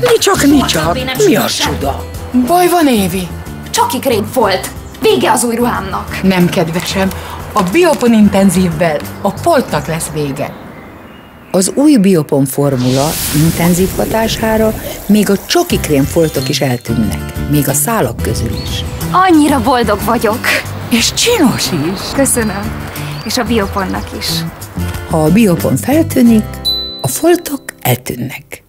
Nicsak, nicsak, mi a csuda? Baj van, Évi? Csoki krém volt. Vége az új ruhámnak. Nem, kedvesem. A Biopon intenzívvel a poltnak lesz vége. Az új Biopon formula intenzív hatására még a csoki krémfoltok is eltűnnek, még a szálak közül is. Annyira boldog vagyok. És csinos is. Köszönöm. És a Bioponnak is. Ha a Biopon feltűnik, a foltok eltűnnek.